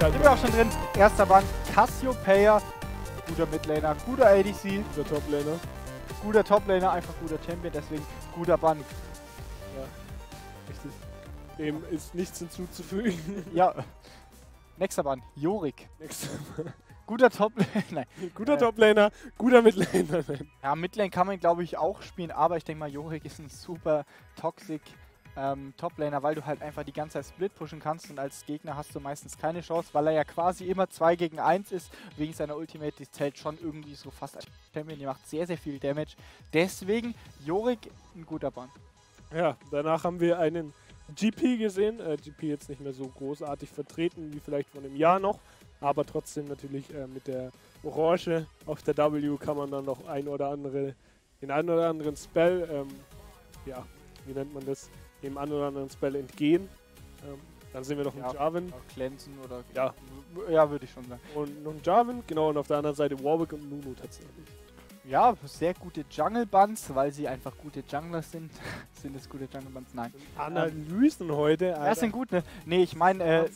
Sind wir auch schon drin. Erster Bann, Cassiopeia. Guter Midlaner, guter ADC, Guter Toplaner. guter Toplaner, einfach guter Champion, deswegen guter Bann. Ja, richtig. Dem ist nichts hinzuzufügen. Ja. Nächster Bann, Jorik. Nächster. Guter Toplaner. Guter Äh. Toplaner, guter Midlaner. Ja, Midlane kann man, glaube ich, auch spielen, aber ich denke mal, Jorik ist ein super toxic ähm, Toplaner, weil du halt einfach die ganze Zeit Split pushen kannst und als Gegner hast du meistens keine Chance, weil er ja quasi immer 2 gegen 1 ist, wegen seiner Ultimate, die zählt schon irgendwie so fast als Champion, die macht sehr, sehr viel Damage. Deswegen, Jorik, ein guter Bann. Ja, danach haben wir einen GP gesehen. Äh, GP jetzt nicht mehr so großartig vertreten wie vielleicht vor einem Jahr noch, aber trotzdem natürlich äh, mit der Orange auf der W kann man dann noch ein oder andere, den einen oder anderen Spell, ähm, ja, wie nennt man das, dem einen oder anderen Spell entgehen. Ähm, dann sehen wir noch Ja. einen Jarvan Auch glänzen oder. Ja. Ja, würde ich schon sagen. und noch einen Jarvan, genau, und auf der anderen Seite Warwick und Nunu tatsächlich. Ja, sehr gute Jungle-Buns, weil sie einfach gute Junglers sind. sind es gute Jungle-Buns? Nein. Analysen heute, Ja, sind gut, ne? Nee, ich meine, äh.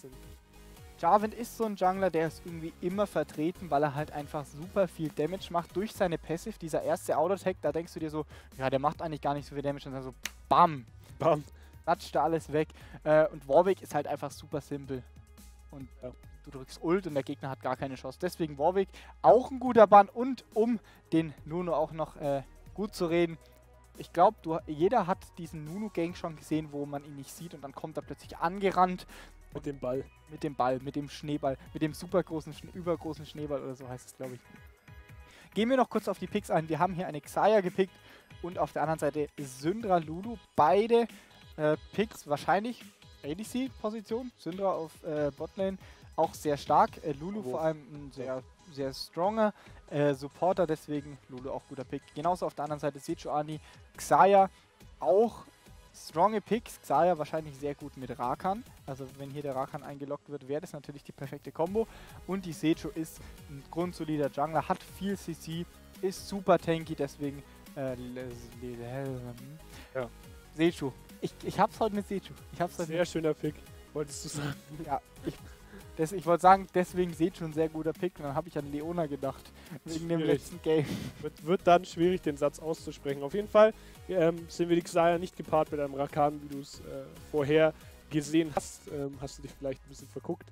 Jarvan ist so ein Jungler, der ist irgendwie immer vertreten, weil er halt einfach super viel Damage macht durch seine Passive. Dieser erste Auto-Attack, da denkst du dir so, ja, der macht eigentlich gar nicht so viel Damage und dann so, bam, Bam. klatscht da alles weg. Äh, und Warwick ist halt einfach super simpel. Und Ja. du drückst Ult und der Gegner hat gar keine Chance. Deswegen Warwick auch ein guter Bann und um den Nuno auch noch äh, gut zu reden, ich glaube, jeder hat diesen Nunu-Gang schon gesehen, wo man ihn nicht sieht und dann kommt er plötzlich angerannt Mit dem Ball. mit dem Ball, mit dem Schneeball, mit dem super großen, übergroßen Schneeball oder so heißt es, glaube ich. Gehen wir noch kurz auf die Picks ein. Wir haben hier eine Xayah gepickt und auf der anderen Seite Syndra Lulu. Beide äh, Picks wahrscheinlich ADC-Position. Syndra auf äh, Botlane auch sehr stark. Äh, Lulu Wo- vor allem ein sehr, sehr stronger äh, Supporter, deswegen Lulu auch guter Pick. Genauso auf der anderen Seite Sejuani, Xayah auch stronge Picks. Xayah wahrscheinlich sehr gut mit Rakan. Also wenn hier der Rakan eingeloggt wird, wäre das natürlich die perfekte Combo. Und die Seju ist ein grundsolider Jungler, hat viel CC, ist super tanky, deswegen äh, Ja. Seju. Ich, ich hab's heute mit Seju. Ich hab's heute Sehr schöner Pick, wolltest du sagen. ja, ich, ich wollte sagen, deswegen schon ein sehr guter Pick. Und dann habe ich an Leona gedacht. Wegen dem Schwierig. letzten Game. Wird, wird dann schwierig, den Satz auszusprechen. Auf jeden Fall ähm, sind wir die Xayah nicht gepaart mit einem Rakan, wie du es äh, vorher gesehen hast. Ähm, hast du dich vielleicht ein bisschen verguckt.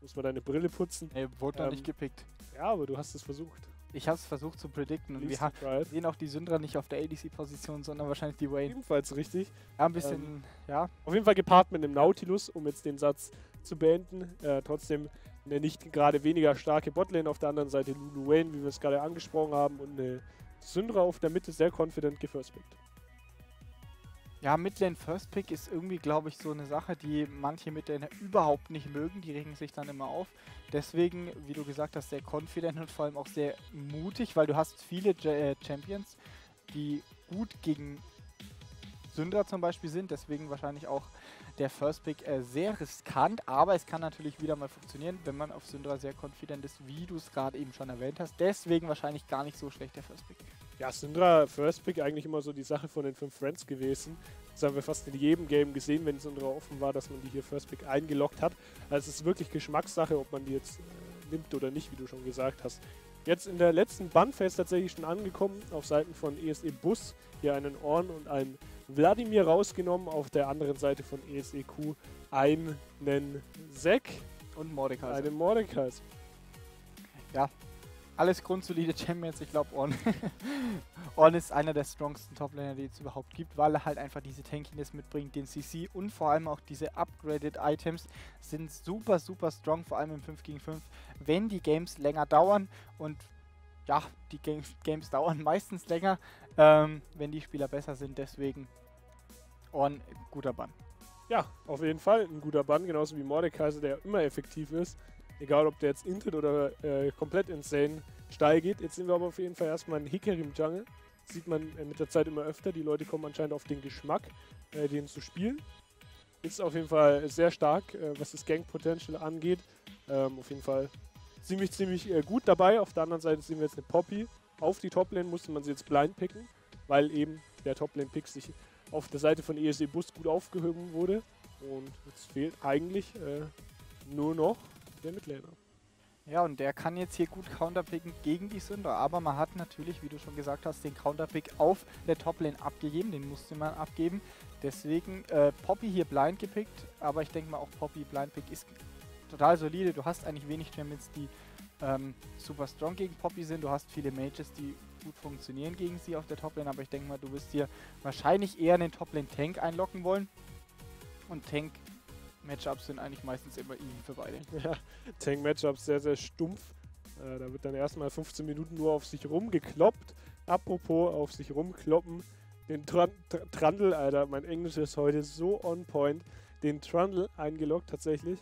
Muss man deine Brille putzen. Ey, wurde Ähm, nicht gepickt. Ja, aber du hast es versucht. Ich habe es versucht zu predikten. Und wir Least sehen auch die Syndra nicht auf der ADC-Position, sondern wahrscheinlich die Wayne. Ebenfalls richtig. Ja, ein bisschen, Ähm, ja. Auf jeden Fall gepaart mit einem Nautilus, um jetzt den Satz zu beenden. Äh, trotzdem eine nicht gerade weniger starke Botlane. Auf der anderen Seite Lulu Wayne, wie wir es gerade angesprochen haben. Und eine Syndra auf der Mitte sehr confident gefirstpickt. Ja, Midlane First Pick ist irgendwie, glaube ich, so eine Sache, die manche Midlaner überhaupt nicht mögen. Die regen sich dann immer auf. Deswegen, wie du gesagt hast, sehr confident und vor allem auch sehr mutig, weil du hast viele J äh, Champions, die gut gegen Syndra zum Beispiel sind. Deswegen wahrscheinlich auch der First Pick äh, sehr riskant. Aber es kann natürlich wieder mal funktionieren, wenn man auf Syndra sehr confident ist, wie du es gerade eben schon erwähnt hast. Deswegen wahrscheinlich gar nicht so schlecht der First Pick. Ja, Syndra First Pick eigentlich immer so die Sache von den fünf Friends gewesen. Das haben wir fast in jedem Game gesehen, wenn Syndra offen war, dass man die hier First Pick eingeloggt hat. Also es ist wirklich Geschmackssache, ob man die jetzt äh, nimmt oder nicht, wie du schon gesagt hast. Jetzt in der letzten Bannphase tatsächlich schon angekommen, auf Seiten von ESE Bus. Hier einen Orn und einen Wladimir rausgenommen. Auf der anderen Seite von ESEQ einen Zack, Und Mordekaiser. einen Mordecai. Alles grundsolide Champions. Ich glaube, Orn, Orn ist einer der strongsten Toplaner, die es überhaupt gibt, weil er halt einfach diese Tankiness mitbringt, den CC und vor allem auch diese upgraded Items sind super, super strong, vor allem im 5 gegen 5, wenn die Games länger dauern und ja, die Games, dauern meistens länger, ähm, wenn die Spieler besser sind, deswegen Orn, guter Bann. Ja, auf jeden Fall ein guter Bann, genauso wie Mordekaiser, der immer effektiv ist. Egal, ob der jetzt Intet oder äh, komplett insane steil geht. Jetzt sind wir aber auf jeden Fall erstmal in Hickory im Jungle. Sieht man äh, mit der Zeit immer öfter. Die Leute kommen anscheinend auf den Geschmack, äh, den zu spielen. Ist auf jeden Fall sehr stark, äh, was das Gang-Potential angeht. Ähm, auf jeden Fall ziemlich, ziemlich äh, gut dabei. Auf der anderen Seite sehen wir jetzt eine Poppy. Auf die Toplane musste man sie jetzt blind picken, weil eben der Toplane-Pick sich auf der Seite von ESE Bus gut aufgehoben wurde. Und jetzt fehlt eigentlich äh, nur noch der Midlaner. Ja, und der kann jetzt hier gut counterpicken gegen die Sünder. Aber man hat natürlich, wie du schon gesagt hast, den Counterpick auf der Toplane abgegeben. Den musste man abgeben. Deswegen äh, Poppy hier blind gepickt. Aber ich denke mal auch Poppy blind pick ist total solide. Du hast eigentlich wenig Champions, die ähm, super strong gegen Poppy sind. Du hast viele Mages, die gut funktionieren gegen sie auf der Toplane. Aber ich denke mal, du wirst hier wahrscheinlich eher einen Toplane Tank einlocken wollen. Und Tank Matchups sind eigentlich meistens immer even für beide. Ja, Tank-Matchups sehr, sehr stumpf. Äh, da wird dann erstmal 15 Minuten nur auf sich rumgekloppt. Apropos auf sich rumkloppen. Den Tran Tr Trundle, Alter, mein Englisch ist heute so on point. Den Trundle eingeloggt tatsächlich.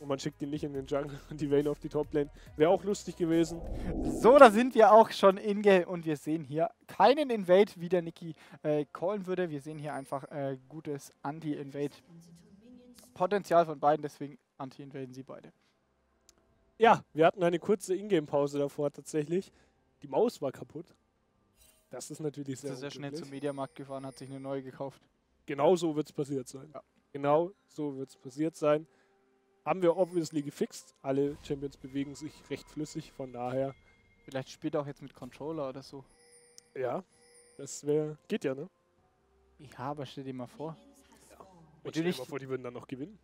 Und man schickt ihn nicht in den Jungle und die Vayne auf die Toplane. Wäre auch lustig gewesen. So, da sind wir auch schon in Game und wir sehen hier keinen Invade, wie der Niki äh, callen würde. Wir sehen hier einfach äh, gutes Anti-Invade Potenzial von beiden, deswegen anti-invaden sie beide. Ja, wir hatten eine kurze Ingame-Pause davor tatsächlich. Die Maus war kaputt. Das ist natürlich sehr Ist sehr schnell zum Mediamarkt gefahren, hat sich eine neue gekauft. Genau so wird es passiert sein. Ja. Genau so wird es passiert sein. Haben wir obviously gefixt. Alle Champions bewegen sich recht flüssig, von daher. Vielleicht spielt er auch jetzt mit Controller oder so. Ja, das wäre. Geht ja, ne? Ja, aber stell dir mal vor. Und stell dir mal vor, die würden dann noch gewinnen.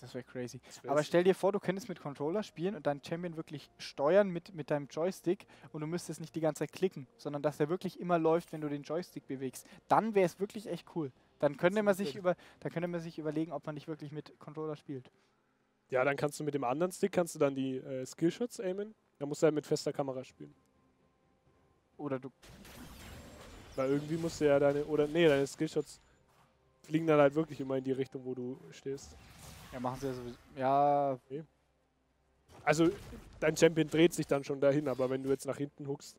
Das wäre crazy. Das. Aber stell dir vor, du könntest mit Controller spielen und deinen Champion wirklich steuern mit, mit deinem Joystick und du müsstest nicht die ganze Zeit klicken, sondern dass der wirklich immer läuft, wenn du den Joystick bewegst. Dann wäre es wirklich echt cool. Dann könnte man sich über, dann könnte man sich überlegen, ob man nicht wirklich mit Controller spielt. Ja, dann kannst du mit dem anderen Stick kannst du dann die äh, Skillshots aimen. Da musst du halt mit fester Kamera spielen. Oder du. Weil irgendwie musst du ja deine. Oder nee, deine Skillshots fliegen dann halt wirklich immer in die Richtung, wo du stehst. Ja, machen sie ja sowieso. Ja, Also dein Champion dreht sich dann schon dahin, aber wenn du jetzt nach hinten huckst,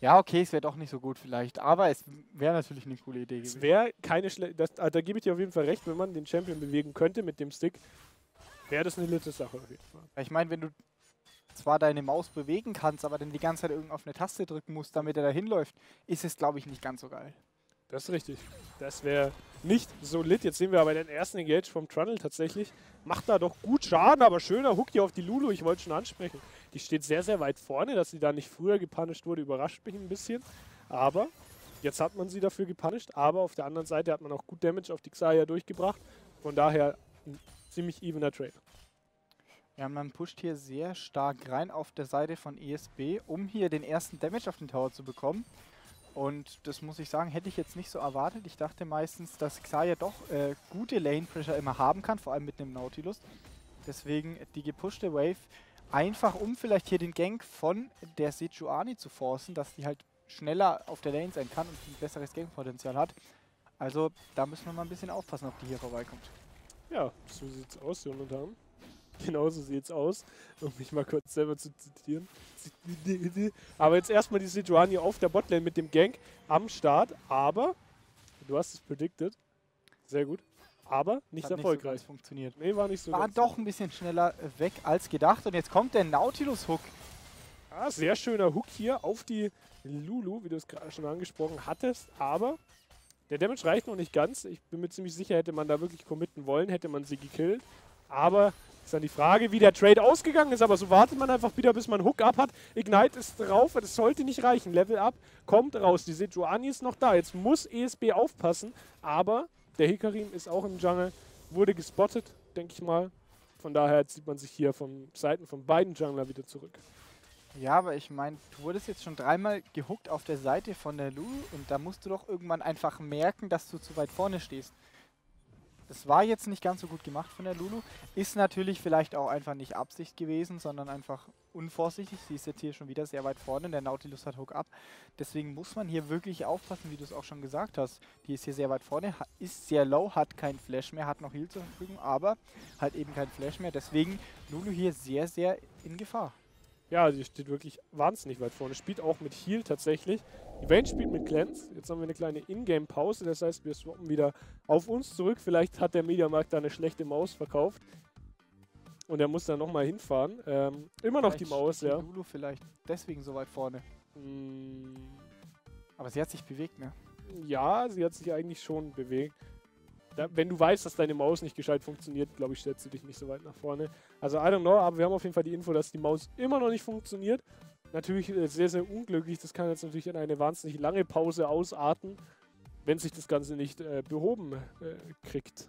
ja, okay, es wäre doch nicht so gut vielleicht. Aber es wäre natürlich eine coole Idee es gewesen. wäre keine schlechte. Da gebe ich dir auf jeden Fall recht, wenn man den Champion bewegen könnte mit dem Stick, wäre das eine nette Sache auf jeden Fall. Ich meine, wenn du zwar deine Maus bewegen kannst, aber dann die ganze Zeit irgend auf eine Taste drücken musst, damit er da hinläuft, ist es, glaube ich, nicht ganz so geil. Das ist richtig. Das wäre nicht so lit. Jetzt sehen wir aber den ersten Engage vom Trundle tatsächlich. Macht da doch gut Schaden, aber schöner Hook hier auf die Lulu. Ich wollte schon ansprechen. Die steht sehr, sehr weit vorne. Dass sie da nicht früher gepunished wurde, überrascht mich ein bisschen. Aber jetzt hat man sie dafür gepunished. Aber auf der anderen Seite hat man auch gut Damage auf die Xayah durchgebracht. Von daher ein ziemlich evener Trade. Ja, man pusht hier sehr stark rein auf der Seite von ESB, um hier den ersten Damage auf den Tower zu bekommen. Und das muss ich sagen, hätte ich jetzt nicht so erwartet. Ich dachte meistens, dass Xayah doch äh, gute Lane Pressure immer haben kann, vor allem mit einem Nautilus. Deswegen die gepushte Wave einfach, um vielleicht hier den Gank von der Sejuani zu forcen, dass die halt schneller auf der Lane sein kann und ein besseres Gankpotenzial hat. Also da müssen wir mal ein bisschen aufpassen, ob die hier vorbeikommt. Ja, so sieht's aus, Jonathan. Genauso sieht's aus, um mich mal kurz selber zu zitieren. Aber jetzt erstmal die Sejuani auf der Botlane mit dem Gank am Start, aber du hast es predicted. Sehr gut. Aber nicht Hat erfolgreich. Nicht so funktioniert. nee, war nicht so. War doch ein bisschen schneller weg als gedacht. Und jetzt kommt der Nautilus-Hook. Ah, sehr schöner Hook hier auf die Lulu, wie du es gerade schon angesprochen hattest. Aber der Damage reicht noch nicht ganz. Ich bin mir ziemlich sicher, hätte man da wirklich committen wollen, hätte man sie gekillt. Aber ist dann die Frage, wie der Trade ausgegangen ist. Aber so wartet man einfach wieder, bis man Hook up hat. Ignite ist drauf, das sollte nicht reichen. Level up kommt raus. Die Sejuani ist noch da. Jetzt muss ESB aufpassen. Aber der Hikarim ist auch im Jungle. Wurde gespottet, denke ich mal. Von daher zieht man sich hier von Seiten von beiden Jungler wieder zurück. Ja, aber ich meine, du wurdest jetzt schon dreimal gehuckt auf der Seite von der Lulu und da musst du doch irgendwann einfach merken, dass du zu weit vorne stehst. Das war jetzt nicht ganz so gut gemacht von der Lulu. Ist natürlich vielleicht auch einfach nicht Absicht gewesen, sondern einfach unvorsichtig. Sie ist jetzt hier schon wieder sehr weit vorne. Der Nautilus hat Hook up. Deswegen muss man hier wirklich aufpassen, wie du es auch schon gesagt hast. Die ist hier sehr weit vorne, ist sehr low, hat keinen Flash mehr, hat noch Heal zur Verfügung, aber halt eben keinen Flash mehr. Deswegen Lulu hier sehr, sehr in Gefahr. Ja, sie steht wirklich wahnsinnig weit vorne. Spielt auch mit Heal tatsächlich. Die Vayne spielt mit Cleanse. Jetzt haben wir eine kleine Ingame-Pause. Das heißt, wir swappen wieder auf uns zurück. Vielleicht hat der Mediamarkt da eine schlechte Maus verkauft. Und er muss dann nochmal hinfahren. Ähm, immer noch die Vielleicht Maus, steht ja. Lulu vielleicht deswegen so weit vorne. Mm, Aber sie hat sich bewegt, ne? Ja, sie hat sich eigentlich schon bewegt. Da, wenn du weißt, dass deine Maus nicht gescheit funktioniert, glaube ich, stellst du dich nicht so weit nach vorne. Also I don't know, aber wir haben auf jeden Fall die Info, dass die Maus immer noch nicht funktioniert. Natürlich äh, sehr, sehr unglücklich. Das kann jetzt natürlich in eine wahnsinnig lange Pause ausarten, wenn sich das Ganze nicht äh, behoben äh, kriegt.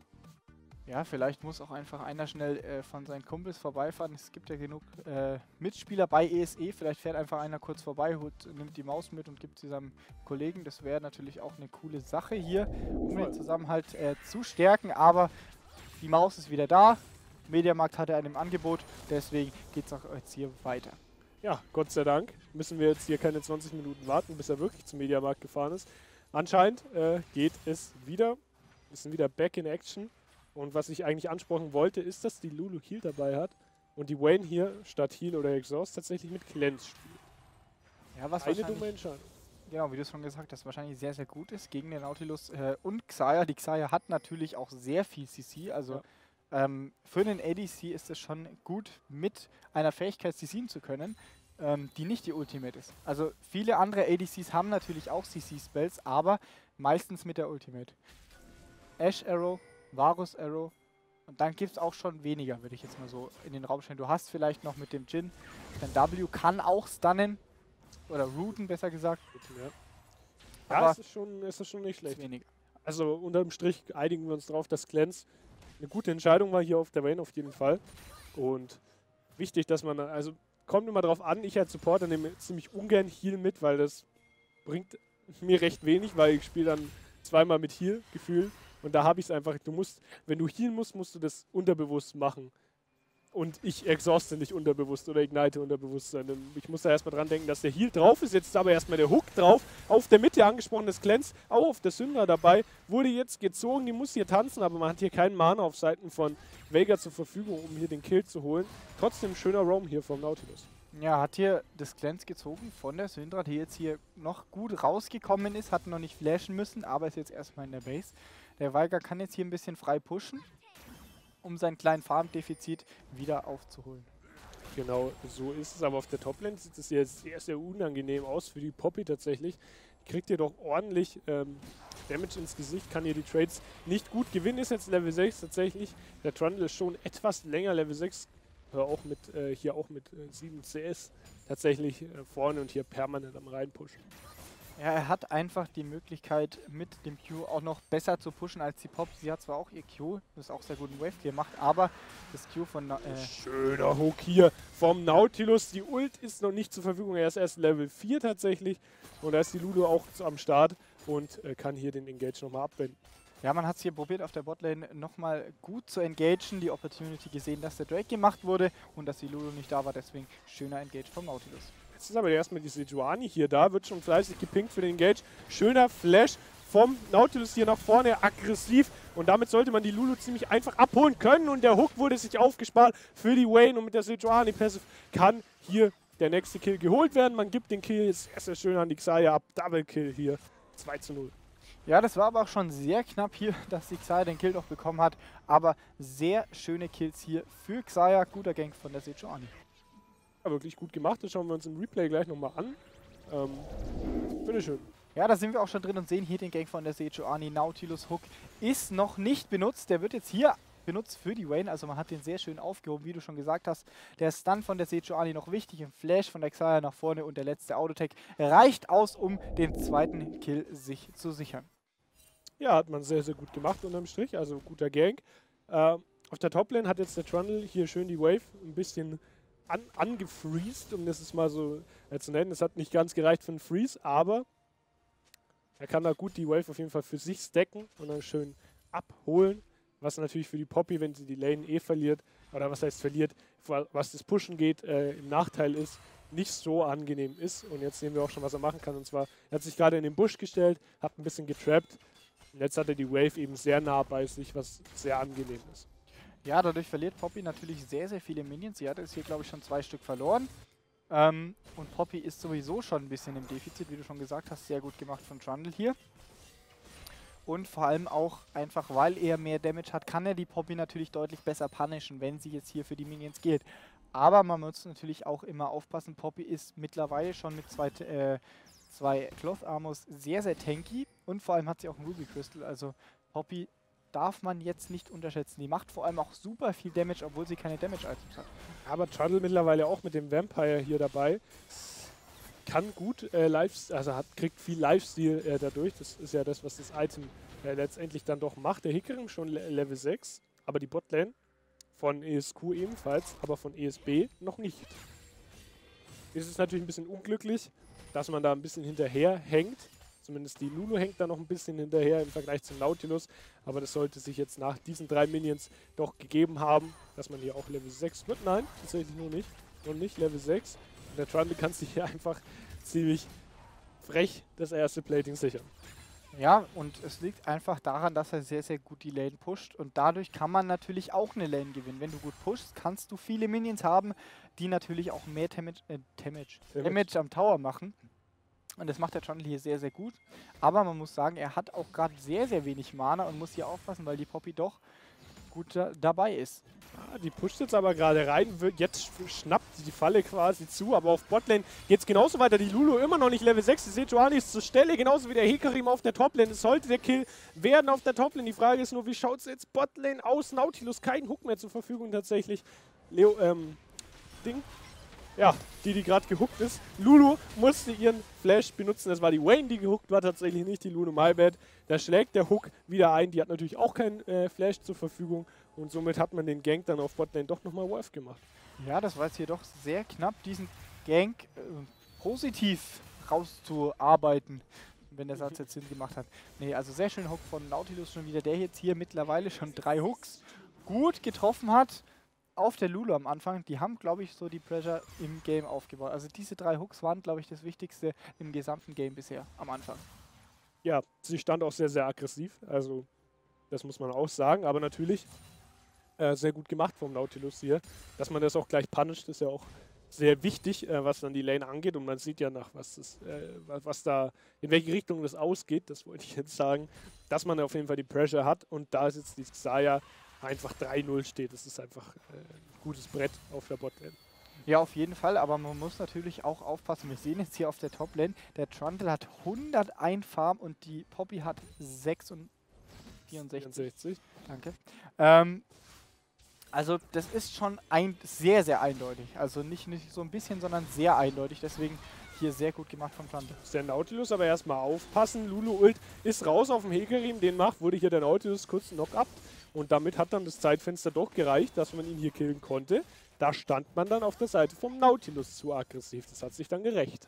Ja, vielleicht muss auch einfach einer schnell äh, von seinen Kumpels vorbeifahren. Es gibt ja genug äh, Mitspieler bei ESE. Vielleicht fährt einfach einer kurz vorbei, holt, nimmt die Maus mit und gibt sie seinem Kollegen. Das wäre natürlich auch eine coole Sache hier, um den Zusammenhalt äh, zu stärken. Aber die Maus ist wieder da. Mediamarkt hatte einen im Angebot. Deswegen geht es auch jetzt hier weiter. Ja, Gott sei Dank müssen wir jetzt hier keine 20 Minuten warten, bis er wirklich zum Mediamarkt gefahren ist. Anscheinend äh, geht es wieder. Wir sind wieder back in action. Und was ich eigentlich ansprechen wollte, ist, dass die Lulu Heal dabei hat und die Wayne hier statt Heal oder Exhaust tatsächlich mit Cleanse spielt. Ja, was Eine dumme Entscheidung. Genau, wie du es schon gesagt hast, wahrscheinlich sehr, sehr gut ist gegen den Nautilus äh, und Xayah. Die Xayah hat natürlich auch sehr viel CC, also ja. ähm, für den ADC ist es schon gut, mit einer Fähigkeit CCen zu können, ähm, die nicht die Ultimate ist. Also viele andere ADCs haben natürlich auch CC-Spells, aber meistens mit der Ultimate. Ash Arrow Varus Arrow. Und dann gibt es auch schon weniger, würde ich jetzt mal so in den Raum stellen. Du hast vielleicht noch mit dem Jin, dein W kann auch stunnen. Oder rooten, besser gesagt. Ja, ja es, ist schon, es ist schon nicht schlecht. Weniger. Also unterm Strich einigen wir uns darauf, dass Cleanse eine gute Entscheidung war hier auf der Vayne auf jeden Fall. Und wichtig, dass man, also kommt immer drauf an, ich als Supporter nehme ziemlich ungern Heal mit, weil das bringt mir recht wenig, weil ich spiele dann zweimal mit Heal gefühlt. Und da habe ich es einfach, du musst, wenn du healen musst, musst du das unterbewusst machen. Und ich exhauste nicht unterbewusst oder ignite unterbewusst. Ich muss da erstmal dran denken, dass der Heal drauf ist. Jetzt ist aber erstmal der Hook drauf. Auf der Mitte angesprochenes Cleanse, auch auf der Sünder dabei. Wurde jetzt gezogen, die muss hier tanzen, aber man hat hier keinen Mana auf Seiten von Vega zur Verfügung, um hier den Kill zu holen. Trotzdem schöner Roam hier vom Nautilus. Ja, hat hier das Cleanse gezogen von der Syndra, die jetzt hier noch gut rausgekommen ist, hat noch nicht flashen müssen, aber ist jetzt erstmal in der Base. Der Weiger kann jetzt hier ein bisschen frei pushen, um sein kleinen Farmdefizit wieder aufzuholen. Genau, so ist es. Aber auf der Toplane sieht es jetzt sehr, sehr unangenehm aus für die Poppy tatsächlich. Kriegt ihr doch ordentlich ähm, Damage ins Gesicht, kann hier die Trades nicht gut gewinnen. Ist jetzt Level 6 tatsächlich. Der Trundle ist schon etwas länger Level 6. Äh, auch mit, äh, hier auch mit äh, 7 CS tatsächlich äh, vorne und hier permanent am reinpushen. Ja, er hat einfach die Möglichkeit, mit dem Q auch noch besser zu pushen als die Pop. Sie hat zwar auch ihr Q, das auch sehr guten Wave Clear macht, aber das Q von... Äh Schöner Hook hier vom Nautilus. Die Ult ist noch nicht zur Verfügung. Er ist erst Level 4 tatsächlich. Und da ist die Ludo auch am Start und äh, kann hier den Engage nochmal abwenden. Ja, man hat es hier probiert, auf der Botlane nochmal gut zu engagen. Die Opportunity gesehen, dass der Drake gemacht wurde und dass die Ludo nicht da war. Deswegen schöner Engage vom Nautilus. Jetzt ist aber erstmal die Sejuani hier da, wird schon fleißig gepinkt für den Engage. Schöner Flash vom Nautilus hier nach vorne, aggressiv. Und damit sollte man die Lulu ziemlich einfach abholen können. Und der Hook wurde sich aufgespart für die Wayne. Und mit der Sejuani Passive kann hier der nächste Kill geholt werden. Man gibt den Kill sehr, sehr schön an die Xayah ab. Double Kill hier. 2 zu 0. Ja, das war aber auch schon sehr knapp hier, dass die Xayah den Kill noch bekommen hat. Aber sehr schöne Kills hier für Xayah. Guter Gang von der Sejuani wirklich gut gemacht. Das schauen wir uns im Replay gleich nochmal an. Ähm, bitteschön. Ja, da sind wir auch schon drin und sehen hier den Gang von der Sejuani. Nautilus Hook ist noch nicht benutzt. Der wird jetzt hier benutzt für die Wayne. Also man hat den sehr schön aufgehoben, wie du schon gesagt hast. Der Stun von der Sejuani noch wichtig. Im Flash von der Xayah nach vorne und der letzte Autotech reicht aus, um den zweiten Kill sich zu sichern. Ja, hat man sehr, sehr gut gemacht unterm Strich. Also guter Gang. Äh, auf der Toplane hat jetzt der Trundle hier schön die Wave ein bisschen an, angefreezed, um das mal so äh, zu nennen. Es hat nicht ganz gereicht für einen Freeze, aber er kann da gut die Wave auf jeden Fall für sich stacken und dann schön abholen. Was natürlich für die Poppy, wenn sie die Lane eh verliert, oder was heißt verliert, was das Pushen geht, äh, im Nachteil ist, nicht so angenehm ist. Und jetzt sehen wir auch schon, was er machen kann. Und zwar, er hat sich gerade in den Busch gestellt, hat ein bisschen getrappt. Und jetzt hat er die Wave eben sehr nah bei sich, was sehr angenehm ist. Ja, dadurch verliert Poppy natürlich sehr, sehr viele Minions. Sie hat jetzt hier, glaube ich, schon zwei Stück verloren. Ähm, und Poppy ist sowieso schon ein bisschen im Defizit, wie du schon gesagt hast. Sehr gut gemacht von Trundle hier. Und vor allem auch einfach, weil er mehr Damage hat, kann er die Poppy natürlich deutlich besser punishen, wenn sie jetzt hier für die Minions geht. Aber man muss natürlich auch immer aufpassen, Poppy ist mittlerweile schon mit zwei, äh, zwei Cloth Armors sehr, sehr tanky. Und vor allem hat sie auch einen Ruby Crystal. Also Poppy darf man jetzt nicht unterschätzen. Die macht vor allem auch super viel Damage, obwohl sie keine Damage-Items hat. Aber Trundle mittlerweile auch mit dem Vampire hier dabei. Kann gut äh, Live, also hat, kriegt viel Lifesteal äh, dadurch. Das ist ja das, was das Item äh, letztendlich dann doch macht. Der Hickerim schon Le Level 6, aber die Botlane von ESQ ebenfalls, aber von ESB noch nicht. Es ist natürlich ein bisschen unglücklich, dass man da ein bisschen hinterher hängt. Zumindest die Lulu hängt da noch ein bisschen hinterher im Vergleich zum Nautilus. Aber das sollte sich jetzt nach diesen drei Minions doch gegeben haben, dass man hier auch Level 6 wird. Nein, tatsächlich nur nicht. Nur nicht Level 6. Und der Trundle kann sich hier einfach ziemlich frech das erste Plating sichern. Ja, und es liegt einfach daran, dass er sehr, sehr gut die Lane pusht. Und dadurch kann man natürlich auch eine Lane gewinnen. Wenn du gut pushst, kannst du viele Minions haben, die natürlich auch mehr Damage, äh, Damage, Damage am Tower machen. Und das macht der Trundle hier sehr, sehr gut. Aber man muss sagen, er hat auch gerade sehr, sehr wenig Mana und muss hier aufpassen, weil die Poppy doch gut da dabei ist. Ah, die pusht jetzt aber gerade rein, jetzt schnappt sie die Falle quasi zu, aber auf Botlane geht es genauso weiter. Die Lulu immer noch nicht Level 6, ihr seht, ist zur Stelle, genauso wie der Hekarim auf der Toplane. Es sollte der Kill werden auf der Toplane. Die Frage ist nur, wie schaut es jetzt Botlane aus? Nautilus, kein Hook mehr zur Verfügung tatsächlich. Leo, ähm, Ding, ja, die, die gerade gehuckt ist. Lulu musste ihren Flash benutzen. Das war die Wayne, die gehuckt war, tatsächlich nicht die Lulu Malbad. Da schlägt der Hook wieder ein. Die hat natürlich auch keinen äh, Flash zur Verfügung. Und somit hat man den Gank dann auf Botlane doch nochmal Wolf gemacht. Ja, das war jetzt hier doch sehr knapp, diesen Gank äh, positiv rauszuarbeiten, wenn der Satz jetzt Sinn gemacht hat. Nee, also sehr schön Hook von Nautilus schon wieder, der jetzt hier mittlerweile schon drei Hooks gut getroffen hat auf der Lulu am Anfang, die haben, glaube ich, so die Pressure im Game aufgebaut. Also diese drei Hooks waren, glaube ich, das Wichtigste im gesamten Game bisher am Anfang. Ja, sie stand auch sehr, sehr aggressiv. Also das muss man auch sagen. Aber natürlich äh, sehr gut gemacht vom Nautilus hier. Dass man das auch gleich punisht, ist ja auch sehr wichtig, äh, was dann die Lane angeht. Und man sieht ja nach, was, das, äh, was da, in welche Richtung das ausgeht, das wollte ich jetzt sagen, dass man auf jeden Fall die Pressure hat. Und da ist jetzt die Xayah einfach 3-0 steht. Das ist einfach äh, ein gutes Brett auf der Botlane. Ja, auf jeden Fall, aber man muss natürlich auch aufpassen. Wir sehen jetzt hier auf der Toplane, der Trundle hat 101 Farm und die Poppy hat 64. 64. Danke. Ähm, also das ist schon ein, sehr, sehr eindeutig. Also nicht, nicht so ein bisschen, sondern sehr eindeutig. Deswegen hier sehr gut gemacht von Trundle. Ist der Nautilus, aber erstmal aufpassen. Lulu Ult ist raus auf dem Hegerim. Den macht, wurde hier der Nautilus kurz knock-up. Und damit hat dann das Zeitfenster doch gereicht, dass man ihn hier killen konnte. Da stand man dann auf der Seite vom Nautilus zu aggressiv. Das hat sich dann gerecht.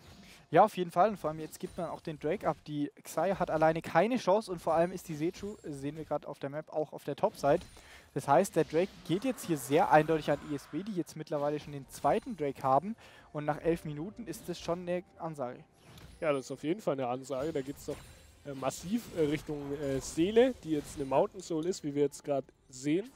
Ja, auf jeden Fall. Und vor allem jetzt gibt man auch den Drake ab. Die Xayah hat alleine keine Chance und vor allem ist die Sechu, sehen wir gerade auf der Map, auch auf der Topside. Das heißt, der Drake geht jetzt hier sehr eindeutig an ESB, die jetzt mittlerweile schon den zweiten Drake haben. Und nach elf Minuten ist das schon eine Ansage. Ja, das ist auf jeden Fall eine Ansage. Da geht es doch äh, massiv äh, Richtung äh, Seele, die jetzt eine Mountain Soul ist, wie wir jetzt gerade sehen.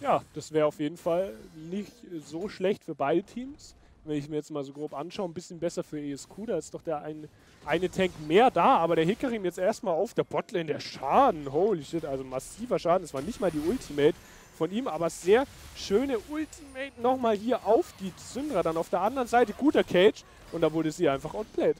Ja, das wäre auf jeden Fall nicht so schlecht für beide Teams. Wenn ich mir jetzt mal so grob anschaue, ein bisschen besser für ESQ. Da ist doch der ein, eine Tank mehr da, aber der Hickerim jetzt erstmal auf der Botlane. Der Schaden, holy shit, also massiver Schaden. Das war nicht mal die Ultimate von ihm, aber sehr schöne Ultimate nochmal hier auf die Syndra. Dann auf der anderen Seite guter Cage und da wurde sie einfach outplayed.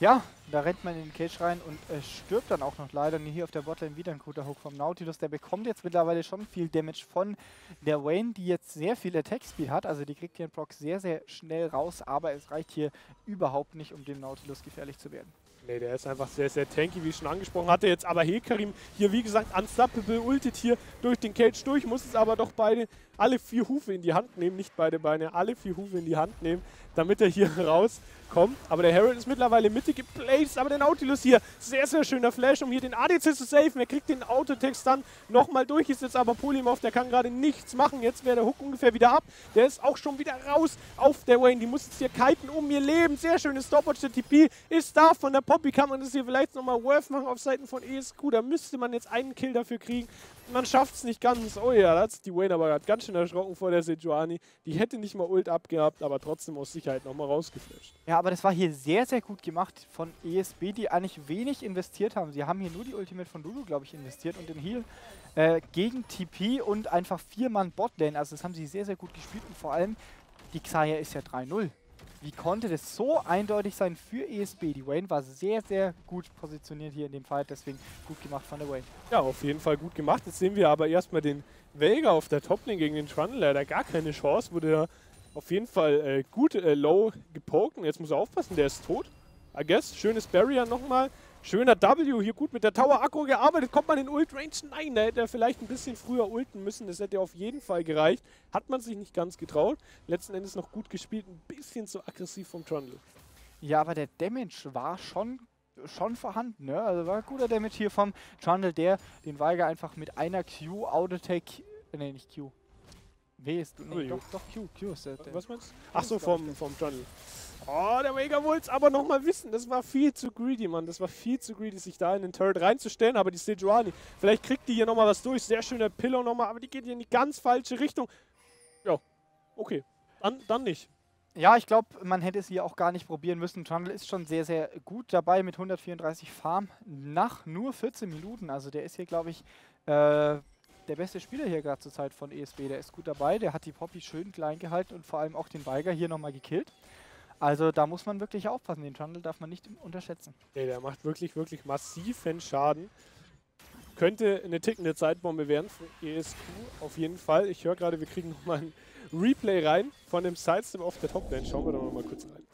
Ja, da rennt man in den Cage rein und äh, stirbt dann auch noch leider. Und hier auf der Botlane wieder ein guter Hook vom Nautilus. Der bekommt jetzt mittlerweile schon viel Damage von der Wayne, die jetzt sehr viel Attack Speed hat. Also die kriegt hier den Proc sehr, sehr schnell raus. Aber es reicht hier überhaupt nicht, um dem Nautilus gefährlich zu werden. Nee, der ist einfach sehr, sehr tanky, wie ich schon angesprochen hatte. Jetzt aber Hekarim hier, wie gesagt, unstoppable, ultet hier durch den Cage durch, muss es aber doch beide, alle vier Hufe in die Hand nehmen, nicht beide Beine, alle vier Hufe in die Hand nehmen, damit er hier raus kommt. Aber der Herald ist mittlerweile Mitte geplaced, aber der Nautilus hier, sehr, sehr schöner Flash, um hier den ADC zu safen. Er kriegt den Autotext dann nochmal durch, ist jetzt aber Polymorph, der kann gerade nichts machen. Jetzt wäre der Hook ungefähr wieder ab. Der ist auch schon wieder raus auf der Wayne. Die muss jetzt hier kiten um ihr Leben. Sehr schönes Stopwatch, der TP ist da. Von der Poppy kann man das hier vielleicht nochmal Worth machen auf Seiten von ESQ. Da müsste man jetzt einen Kill dafür kriegen man schafft es nicht ganz. Oh ja, da hat die Wayne aber gerade ganz schön erschrocken vor der Sejuani. Die hätte nicht mal Ult abgehabt, aber trotzdem aus Sicherheit nochmal rausgeflasht. Ja, aber das war hier sehr, sehr gut gemacht von ESB, die eigentlich wenig investiert haben. Sie haben hier nur die Ultimate von Lulu, glaube ich, investiert und den Heal äh, gegen TP und einfach vier Mann Botlane. Also das haben sie sehr, sehr gut gespielt und vor allem die Xayah ist ja 3-0. Wie konnte das so eindeutig sein für ESB? Die Wayne war sehr, sehr gut positioniert hier in dem Fight, deswegen gut gemacht von der Wayne. Ja, auf jeden Fall gut gemacht. Jetzt sehen wir aber erstmal den Vega auf der Toplane gegen den Trundle. Leider gar keine Chance, wurde da auf jeden Fall äh, gut äh, low gepokt. Und jetzt muss er aufpassen, der ist tot. I guess. Schönes Barrier nochmal. Schöner W, hier gut mit der Tower Akku gearbeitet. Kommt man in Ult Range? Nein, da hätte er vielleicht ein bisschen früher ulten müssen. Das hätte auf jeden Fall gereicht. Hat man sich nicht ganz getraut. Letzten Endes noch gut gespielt. Ein bisschen zu aggressiv vom Trundle. Ja, aber der Damage war schon, schon vorhanden. Ne? Also war guter Damage hier vom Trundle, der den Weiger einfach mit einer Q Autotech. Ne, nicht Q. W ist. Nee, W. doch, doch Q. Q ist der. der Was meinst du? Ach so, vom, vom Trundle. Oh, der Vega wollte es aber nochmal wissen. Das war viel zu greedy, Mann. Das war viel zu greedy, sich da in den Turret reinzustellen. Aber die Sejuani, vielleicht kriegt die hier nochmal was durch. Sehr schöner Pillow nochmal, aber die geht hier in die ganz falsche Richtung. Ja, okay. Dann, dann nicht. Ja, ich glaube, man hätte es hier auch gar nicht probieren müssen. Trundle ist schon sehr, sehr gut dabei mit 134 Farm nach nur 14 Minuten. Also der ist hier, glaube ich, äh, der beste Spieler hier gerade zur Zeit von ESB. Der ist gut dabei, der hat die Poppy schön klein gehalten und vor allem auch den Weiger hier nochmal gekillt. Also da muss man wirklich aufpassen. Den Trundle darf man nicht unterschätzen. Ey, der macht wirklich, wirklich massiven Schaden. Könnte eine tickende Zeitbombe werden für ESQ, auf jeden Fall. Ich höre gerade, wir kriegen nochmal ein Replay rein von dem Sidestep auf der Toplane. Schauen wir da nochmal kurz rein.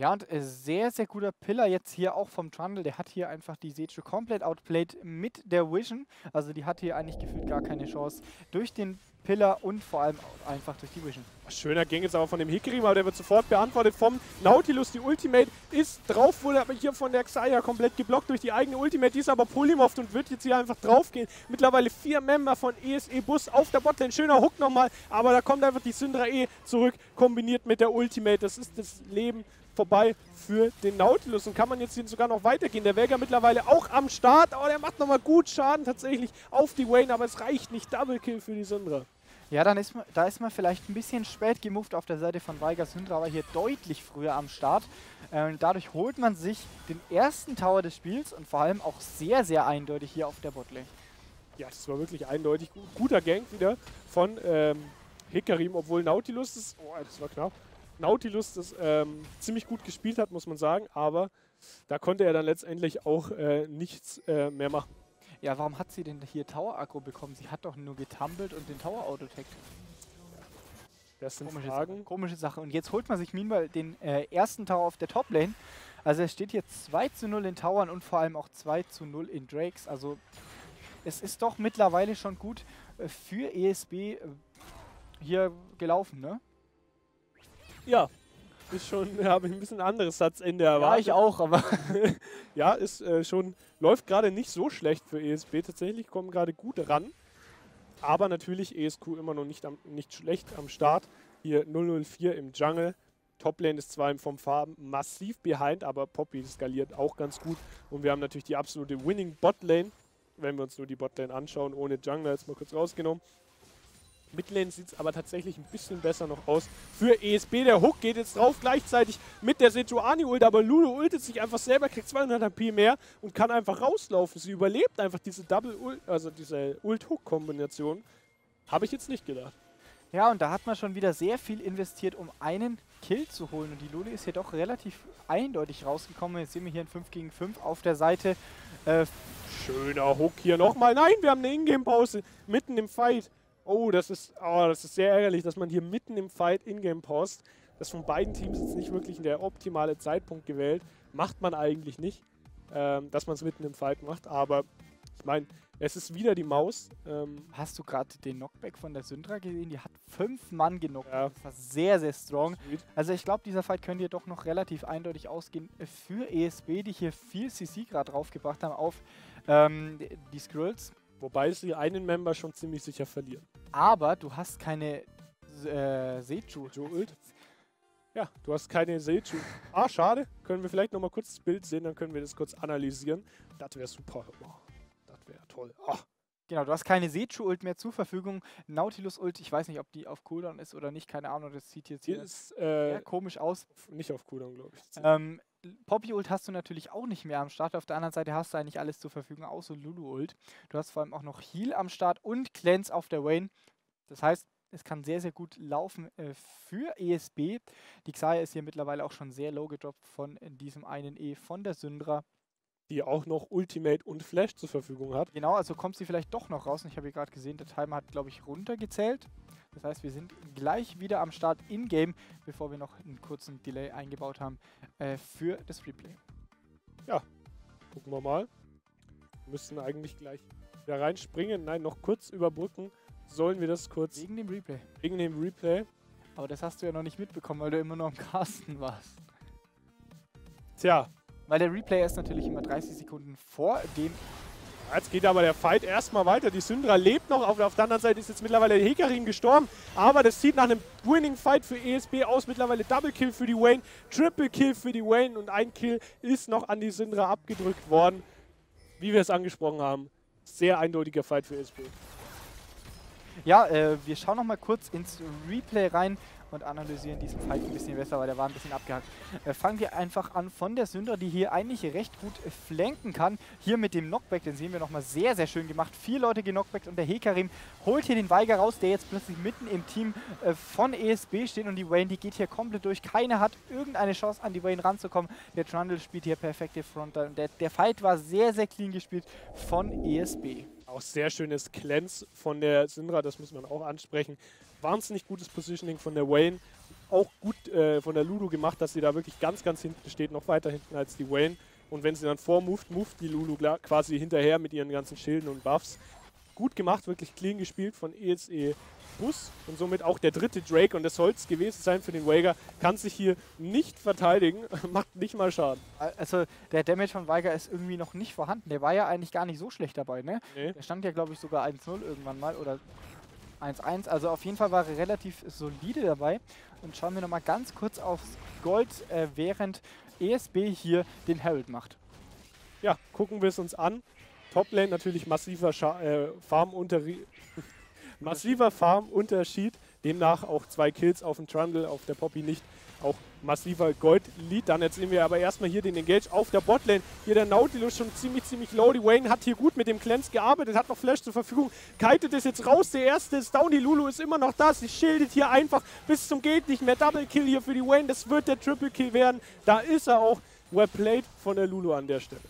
Ja, und äh, sehr, sehr guter Pillar jetzt hier auch vom Trundle. Der hat hier einfach die Seju komplett outplayed mit der Vision. Also die hat hier eigentlich gefühlt gar keine Chance durch den Pillar und vor allem einfach durch die Vision. Schöner Gang jetzt aber von dem Hickery, aber der wird sofort beantwortet vom Nautilus. Die Ultimate ist drauf, wurde aber hier von der Xayah komplett geblockt durch die eigene Ultimate. Die ist aber polymorphed und wird jetzt hier einfach draufgehen. Mittlerweile vier Member von ESE Bus auf der Botlane. Schöner Hook nochmal, aber da kommt einfach die Syndra E zurück, kombiniert mit der Ultimate. Das ist das Leben vorbei für den Nautilus und kann man jetzt hier sogar noch weitergehen. Der Vega mittlerweile auch am Start. Oh, der macht nochmal gut Schaden tatsächlich auf die Wayne, aber es reicht nicht. Double Kill für die Syndra. Ja, dann ist man, da ist man vielleicht ein bisschen spät gemoved auf der Seite von Weiger Syndra, aber hier deutlich früher am Start. Ähm, dadurch holt man sich den ersten Tower des Spiels und vor allem auch sehr, sehr eindeutig hier auf der Botlane. Ja, das war wirklich eindeutig. Gu- Guter Gang wieder von ähm, Hikarim, obwohl Nautilus das, oh, das war knapp, Nautilus das ähm, ziemlich gut gespielt hat, muss man sagen, aber da konnte er dann letztendlich auch äh, nichts äh, mehr machen. Ja, warum hat sie denn hier Tower-Aggro bekommen? Sie hat doch nur getumbelt und den Tower-Autotech. Das sind Komische Fragen. Sache, komische Sache. Und jetzt holt man sich meanwhile den äh, ersten Tower auf der Top-Lane. Also es steht hier 2 zu 0 in Towern und vor allem auch 2 zu 0 in Drakes. Also es ist doch mittlerweile schon gut äh, für ESB äh, hier gelaufen, ne? Ja, ist schon, habe ich ein bisschen anderes Satzende Ja, erwartet. ich auch, aber Ja, ist äh, schon, läuft gerade nicht so schlecht für ESB tatsächlich, kommen gerade gut ran. Aber natürlich ESQ immer noch nicht, am, nicht schlecht am Start. Hier 004 im Jungle. Toplane ist zwar vom Farben massiv behind, aber Poppy skaliert auch ganz gut. Und wir haben natürlich die absolute Winning Botlane, wenn wir uns nur die Botlane anschauen, ohne Jungler jetzt mal kurz rausgenommen. Midlane sieht es aber tatsächlich ein bisschen besser noch aus für ESB. Der Hook geht jetzt drauf, gleichzeitig mit der Sejuani-Ult, aber Lulu ultet sich einfach selber, kriegt 200 HP mehr und kann einfach rauslaufen. Sie überlebt einfach diese Double-Ult, also diese Ult-Hook-Kombination. Habe ich jetzt nicht gedacht. ja, und da hat man schon wieder sehr viel investiert, um einen Kill zu holen. Und die Luli ist hier doch relativ eindeutig rausgekommen. Jetzt sehen wir hier ein 5 gegen 5 auf der Seite. Äh, Schöner Hook hier nochmal. Nein, wir haben eine Ingame-Pause mitten im Fight. Oh, das ist, oh, das ist sehr ärgerlich, dass man hier mitten im Fight Ingame paust. Das ist von beiden Teams jetzt nicht wirklich der optimale Zeitpunkt gewählt. Macht man eigentlich nicht, ähm, dass man es mitten im Fight macht. Aber ich meine, es ist wieder die Maus. Ähm, Hast du gerade den Knockback von der Syndra gesehen? Die hat fünf Mann genockt. Ja. Das war sehr, sehr strong. sweet. Also ich glaube, dieser Fight könnte hier doch noch relativ eindeutig ausgehen für ESB, die hier viel CC gerade draufgebracht haben auf ähm, die- die Skrulls. Wobei sie einen Member schon ziemlich sicher verlieren. Aber du hast keine äh, Seju. Ult. Ja, du hast keine Seju. Ah, schade. Können wir vielleicht nochmal kurz das Bild sehen, dann können wir das kurz analysieren. Das wäre super. Oh, das wäre toll. Ah. Genau, du hast keine Seju-Ult mehr zur Verfügung. Nautilus-Ult, ich weiß nicht, ob die auf Cooldown ist oder nicht, keine Ahnung, das sieht jetzt Hier ist äh, komisch aus. nicht auf Cooldown, glaube ich. Ähm, Poppy-Ult hast du natürlich auch nicht mehr am Start. Auf der anderen Seite hast du eigentlich alles zur Verfügung, außer Lulu-Ult. Du hast vor allem auch noch Heal am Start und Cleanse auf der Wayne. Das heißt, es kann sehr, sehr gut laufen äh, für ESB. Die Xayah ist hier mittlerweile auch schon sehr low gedroppt von diesem einen E von der Syndra. Die auch noch Ultimate und Flash zur Verfügung hat. Genau, also kommt sie vielleicht doch noch raus. Und ich habe hier gerade gesehen, der Timer hat, glaube ich, runtergezählt. Das heißt, wir sind gleich wieder am Start in-game, bevor wir noch einen kurzen Delay eingebaut haben äh, für das Replay. Ja, gucken wir mal. Wir müssen eigentlich gleich wieder reinspringen. Nein, noch kurz überbrücken. Sollen wir das kurz... Wegen dem Replay. Wegen dem Replay. Aber das hast du ja noch nicht mitbekommen, weil du immer noch im Casten warst. Tja. Weil der Replay ist natürlich immer 30 Sekunden vor dem Jetzt geht aber der Fight erstmal weiter. Die Syndra lebt noch. Auf, auf der anderen Seite ist jetzt mittlerweile der Hekarim gestorben. Aber das sieht nach einem Winning Fight für ESB aus. Mittlerweile Double Kill für die Wayne, Triple Kill für die Wayne und ein Kill ist noch an die Syndra abgedrückt worden. Wie wir es angesprochen haben. Sehr eindeutiger Fight für ESB. Ja, äh, wir schauen noch mal kurz ins Replay rein und analysieren diesen Fight ein bisschen besser, weil der war ein bisschen abgehackt. Äh, fangen wir einfach an von der Sünder, die hier eigentlich recht gut äh, flanken kann. Hier mit dem Knockback, den sehen wir nochmal sehr, sehr schön gemacht. Vier Leute genockt und der Hekarim holt hier den Weiger raus, der jetzt plötzlich mitten im Team äh, von ESB steht und die Wayne, die geht hier komplett durch. Keiner hat irgendeine Chance an die Wayne ranzukommen. Der Trundle spielt hier perfekte Fronter. Der, der Fight war sehr, sehr clean gespielt von ESB. Auch sehr schönes Cleanse von der Syndra, das muss man auch ansprechen wahnsinnig gutes Positioning von der Wayne. Auch gut äh, von der Ludo gemacht, dass sie da wirklich ganz, ganz hinten steht, noch weiter hinten als die Wayne. Und wenn sie dann vormoved, moved die Lulu quasi hinterher mit ihren ganzen Schilden und Buffs. Gut gemacht, wirklich clean gespielt von ESE Bus und somit auch der dritte Drake. Und das soll es gewesen sein für den Wager. Kann sich hier nicht verteidigen, macht nicht mal Schaden. Also der Damage von Weiger ist irgendwie noch nicht vorhanden. Der war ja eigentlich gar nicht so schlecht dabei, ne? Nee. Der stand ja, glaube ich, sogar 1-0 irgendwann mal oder 1-1. Also auf jeden Fall war er relativ solide dabei. Und schauen wir nochmal ganz kurz aufs Gold, äh, während ESB hier den Herald macht. Ja, gucken wir es uns an. Toplane natürlich massiver Scha äh, Farmunterschied. massiver Farmunterschied. Demnach auch zwei Kills auf dem Trundle, auf der Poppy nicht auch massiver Gold-Lead. Dann jetzt sehen wir aber erstmal hier den Engage auf der Botlane. Hier der Nautilus schon ziemlich, ziemlich low. Die Wayne hat hier gut mit dem Cleanse gearbeitet, hat noch Flash zur Verfügung. Kitet ist jetzt raus. Der erste ist down. Die Lulu ist immer noch da. Sie schildet hier einfach bis zum Geht nicht mehr. Double Kill hier für die Wayne. Das wird der Triple Kill werden. Da ist er auch. Well played von der Lulu an der Stelle.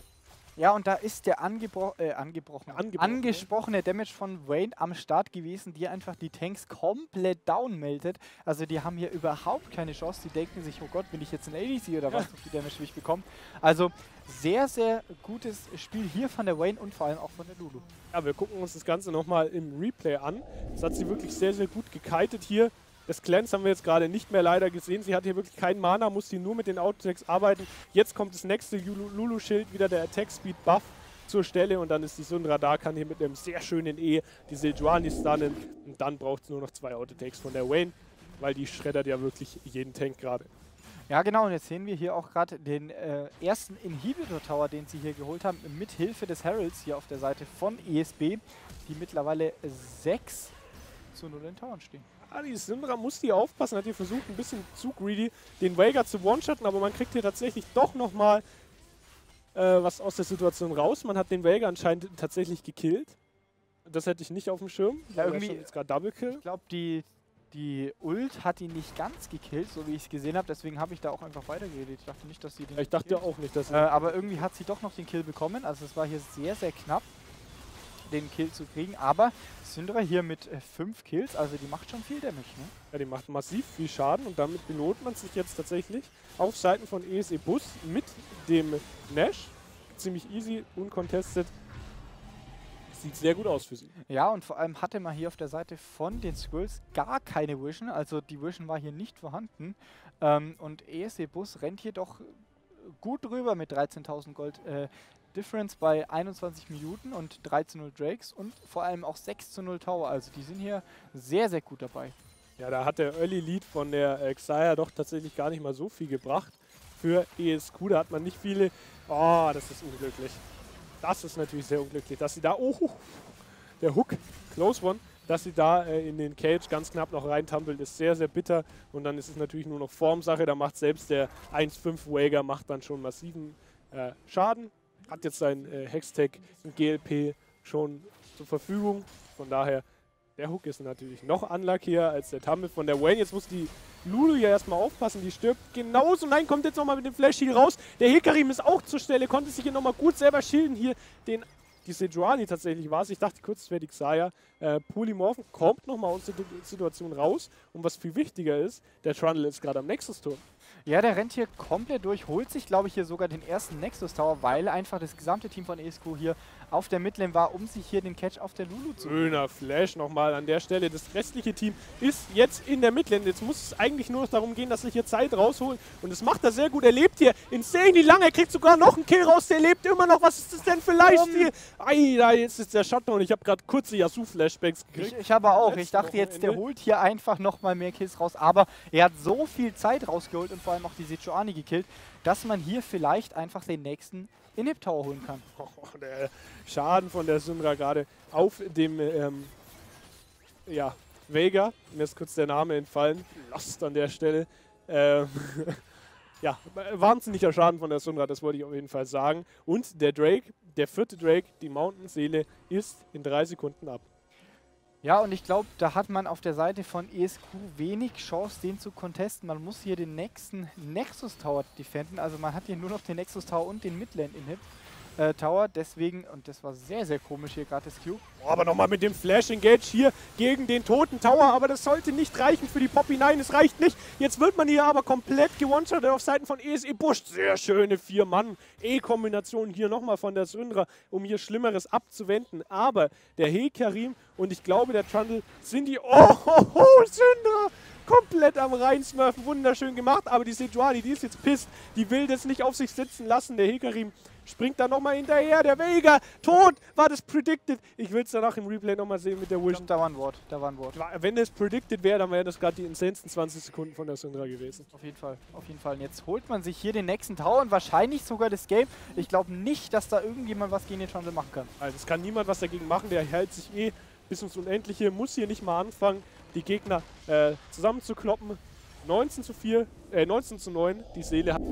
Ja, und da ist der angebro äh, angebrochen, Angebrochen, angesprochene Damage von Wayne am Start gewesen, die einfach die Tanks komplett down meldet. Also die haben hier überhaupt keine Chance. Die denken sich, oh Gott, bin ich jetzt ein ADC oder was, auf die Damage will ich bekommen. Also sehr, sehr gutes Spiel hier von der Wayne und vor allem auch von der Lulu. Ja, wir gucken uns das Ganze nochmal im Replay an. Das hat sie wirklich sehr, sehr gut gekitet hier. Das Cleanse haben wir jetzt gerade nicht mehr leider gesehen. Sie hat hier wirklich keinen Mana, muss sie nur mit den Autotechs arbeiten. Jetzt kommt das nächste Lulu-Schild, wieder der Attack-Speed-Buff zur Stelle und dann ist die Sundra da, kann hier mit einem sehr schönen E die Sejuani stunnen und dann braucht es nur noch zwei Autotakes von der Wayne, weil die schreddert ja wirklich jeden Tank gerade. Ja genau, und jetzt sehen wir hier auch gerade den äh, ersten Inhibitor Tower, den sie hier geholt haben, mit Hilfe des Heralds hier auf der Seite von ESB, die mittlerweile 6 zu 0 in Towern stehen. Ah, die Syndra muss die aufpassen, hat hier versucht, ein bisschen zu greedy den Veigar zu one-shotten, aber man kriegt hier tatsächlich doch nochmal äh, was aus der Situation raus. Man hat den Veigar anscheinend tatsächlich gekillt. Das hätte ich nicht auf dem Schirm. Ja, irgendwie jetzt gerade Double Kill. Ich glaube, die, die Ult hat ihn nicht ganz gekillt, so wie ich es gesehen habe. Deswegen habe ich da auch einfach weitergeredet. Ich dachte nicht, dass sie den. Ja, ich dachte killt. auch nicht, dass. Äh, aber irgendwie hat sie doch noch den Kill bekommen. Also es war hier sehr, sehr knapp den Kill zu kriegen. Aber Syndra hier mit 5 äh, Kills, also die macht schon viel Damage. Ne? Ja, die macht massiv viel Schaden und damit belohnt man sich jetzt tatsächlich auf Seiten von ESE Bus mit dem Nash. Ziemlich easy, uncontested. Sieht sehr gut aus für sie. Ja, und vor allem hatte man hier auf der Seite von den Squirrels gar keine Vision. Also die Vision war hier nicht vorhanden. Ähm, und ESE Bus rennt hier doch gut drüber mit 13.000 Gold. Äh, Difference bei 21 Minuten und 3 zu 0 Drakes und vor allem auch 6 zu 0 Tower. Also die sind hier sehr, sehr gut dabei. Ja, da hat der Early Lead von der äh, Xayah doch tatsächlich gar nicht mal so viel gebracht für ESQ. Da hat man nicht viele. Oh, das ist unglücklich. Das ist natürlich sehr unglücklich, dass sie da. Oh, der Hook, close one. Dass sie da äh, in den Cage ganz knapp noch reintampelt, ist sehr, sehr bitter. Und dann ist es natürlich nur noch Formsache. Da macht selbst der 1-5 Wager macht dann schon massiven äh, Schaden hat jetzt sein äh, Hextech GLP schon zur Verfügung. Von daher Der Hook ist natürlich noch unluckier als der Tumble von der Wayne. Jetzt muss die Lulu ja erstmal aufpassen. Die stirbt genauso. Nein, kommt jetzt nochmal mit dem Flash Heal raus. Der Hekarim ist auch zur Stelle. Konnte sich hier nochmal gut selber schilden. Hier den die Sejuani tatsächlich war es. Ich dachte kurz, es wäre die Xayah. Äh, Polymorphen kommt nochmal aus der Situation raus. Und was viel wichtiger ist, der Trundle ist gerade am Nexus-Turm. Ja, der rennt hier komplett durch, holt sich, glaube ich, hier sogar den ersten Nexus Tower, weil einfach das gesamte Team von ESQ hier auf der Midlane war, um sich hier den Catch auf der Lulu zu holen. Schöner Flash nochmal an der Stelle. Das restliche Team ist jetzt in der Midlane. Jetzt muss es eigentlich nur noch darum gehen, dass sich hier Zeit rausholen. Und das macht er sehr gut. Er lebt hier insanely lange. Er kriegt sogar noch einen Kill raus. Der lebt immer noch. Was ist das denn für Lifesteal? Ei, da jetzt ist der Shutdown. Ich habe gerade kurze Yasuo-Flashbacks gekriegt. Ich, ich habe auch. Ich dachte jetzt, der holt hier einfach nochmal mehr Kills raus. Aber er hat so viel Zeit rausgeholt und vor allem auch die Sejuani gekillt, dass man hier vielleicht einfach den nächsten Inhib Tower holen kann. Oh, der Schaden von der Syndra gerade auf dem ähm, ja, Vega. Mir ist kurz der Name entfallen. Lost an der Stelle. Ähm, ja, wahnsinniger Schaden von der Syndra, das wollte ich auf jeden Fall sagen. Und der Drake, der vierte Drake, die Mountain-Seele, ist in drei Sekunden ab. Ja, und ich glaube, da hat man auf der Seite von ESQ wenig Chance, den zu contesten. Man muss hier den nächsten Nexus Tower defenden. Also man hat hier nur noch den Nexus Tower und den Midland Inhib äh, Tower. Deswegen, und das war sehr, sehr komisch hier gerade das Cube. Oh, aber nochmal mit dem Flash Engage hier gegen den toten Tower. Aber das sollte nicht reichen für die Poppy. Nein, es reicht nicht. Jetzt wird man hier aber komplett gewonshottet auf Seiten von ESE Bush. Sehr schöne Vier-Mann-E-Kombination hier nochmal von der Syndra, um hier Schlimmeres abzuwenden. Aber der Hekarim und ich glaube der Trundle sind die... Oh, oh, oh Syndra! komplett am reinsmurfen, wunderschön gemacht, aber die Sejuani, die ist jetzt pisst, die will das nicht auf sich sitzen lassen, der Hekarim springt da nochmal hinterher. Der Vega, tot, war das predicted. Ich will es danach im Replay nochmal sehen mit der Wish. Da war ein Wort, da war ein Wort. Wenn das predicted wäre, dann wären das gerade die insanesten 20 Sekunden von der Syndra gewesen. Auf jeden Fall, auf jeden Fall. Und jetzt holt man sich hier den nächsten Tower und wahrscheinlich sogar das Game. Ich glaube nicht, dass da irgendjemand was gegen den Trundle machen kann. Also es kann niemand was dagegen machen, der hält sich eh bis ins Unendliche, muss hier nicht mal anfangen, die Gegner äh, zusammenzukloppen. 19 zu 4, äh, 19 zu 9, die Seele hat...